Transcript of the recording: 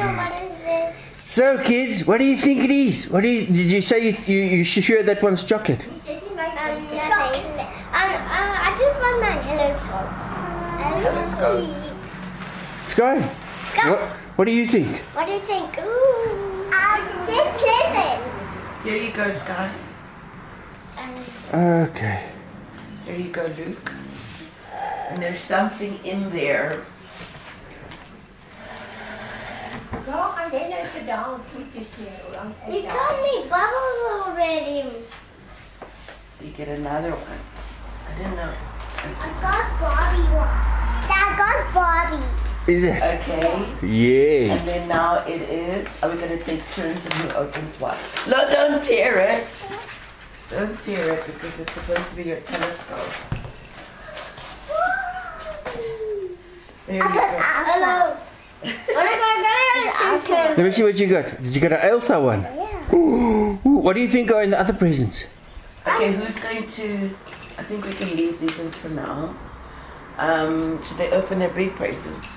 What is it? So, kids, what do you think it is? What do you, did you say you, you, you're sure that one's chocolate? Um, nothing. Um, uh, I just want my hello song. Sky, Sky. what, what do you think? What do you think? Ooh. Um, they're pleasant. Here you go, Sky. Um, Okay. Here you go, Luke. And there's something in there. Có anh để nơi cái đó thì chỉ chịu lắm. you got me bubbles already. So you get another one. I didn't know. I got Bobby one. I got Bobby. Is it? Okay. Yeah. And then now it is. Are we going to take turns and who opens what? No, don't tear it. Don't tear it because it's supposed to be your telescope. There you I got go. Hello. what I got? I got Let me see what you got. Did you get an Elsa one? Yeah. Ooh, ooh, what do you think are in the other presents? Okay, who's going to? I think we can leave these ones for now. Um, should they open their big presents?